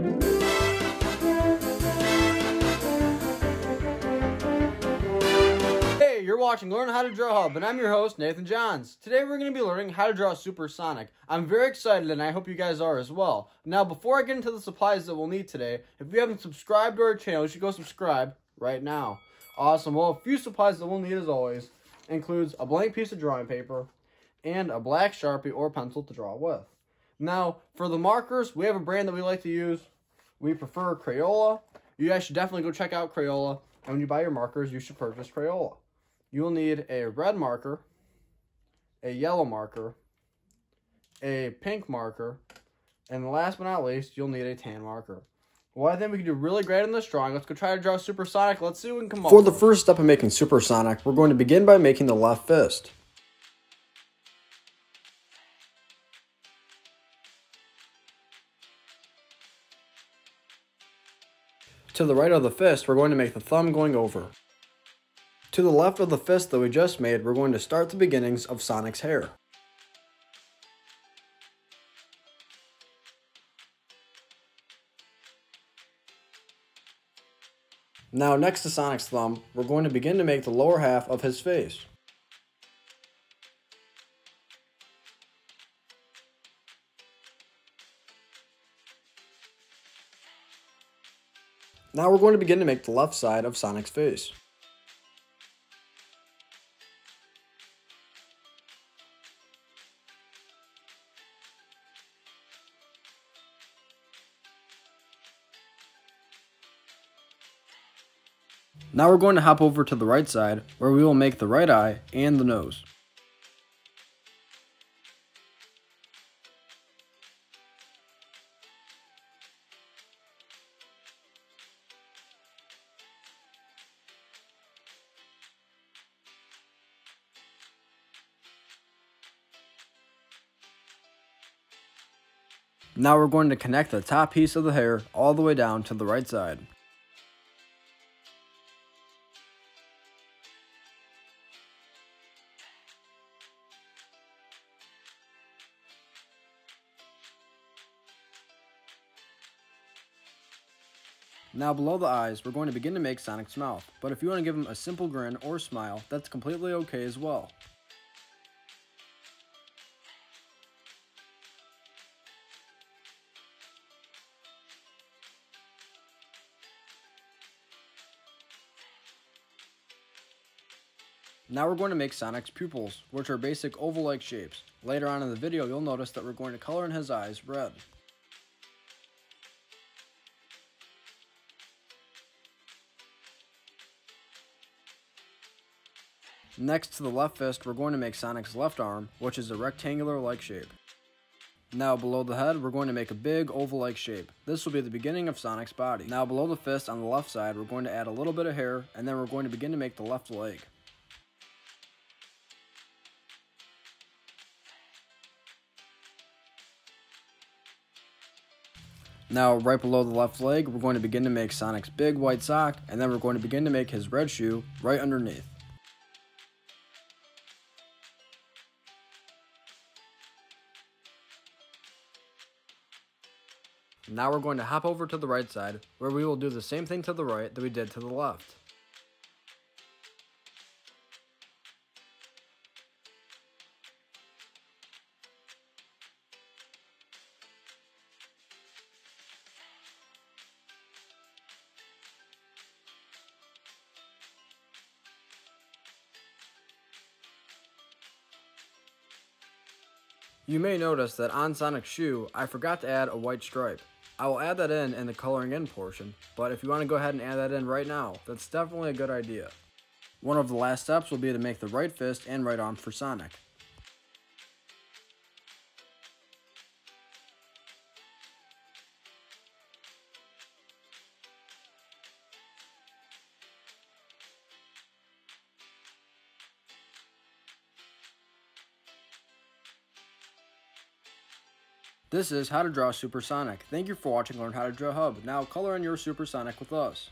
Hey, you're watching Learn How to Draw Hub, and I'm your host, Nathan Johns. Today we're going to be learning how to draw Super Sonic. I'm very excited, and I hope you guys are as well. Now, before I get into the supplies that we'll need today, if you haven't subscribed to our channel, you should go subscribe right now. Awesome. Well, a few supplies that we'll need, as always, includes a blank piece of drawing paper and a black Sharpie or pencil to draw with. Now, for the markers, we have a brand that we like to use. We prefer Crayola. You guys should definitely go check out Crayola. And when you buy your markers, you should purchase Crayola. You will need a red marker, a yellow marker, a pink marker, and last but not least, you'll need a tan marker. Well, I think we can do really great in this drawing. Let's go try to draw Super Sonic. Let's see what we can come up For the with. first step of making Super Sonic, we're going to begin by making the left fist. To the right of the fist, we're going to make the thumb going over. To the left of the fist that we just made, we're going to start the beginnings of Sonic's hair. Now next to Sonic's thumb, we're going to begin to make the lower half of his face. Now we're going to begin to make the left side of Sonic's face. Now we're going to hop over to the right side where we will make the right eye and the nose. Now we're going to connect the top piece of the hair all the way down to the right side. Now below the eyes, we're going to begin to make Sonic's mouth, but if you want to give him a simple grin or smile, that's completely okay as well. Now we're going to make Sonic's pupils, which are basic oval-like shapes. Later on in the video, you'll notice that we're going to color in his eyes red. Next to the left fist, we're going to make Sonic's left arm, which is a rectangular-like shape. Now below the head, we're going to make a big oval-like shape. This will be the beginning of Sonic's body. Now below the fist on the left side, we're going to add a little bit of hair, and then we're going to begin to make the left leg. Now, right below the left leg, we're going to begin to make Sonic's big white sock, and then we're going to begin to make his red shoe right underneath. Now we're going to hop over to the right side, where we will do the same thing to the right that we did to the left. You may notice that on Sonic's shoe, I forgot to add a white stripe. I will add that in in the coloring in portion, but if you want to go ahead and add that in right now, that's definitely a good idea. One of the last steps will be to make the right fist and right arm for Sonic. This is How to Draw Super Sonic. Thank you for watching Learn How to Draw Hub. Now color in your Super Sonic with us.